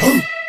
Boom!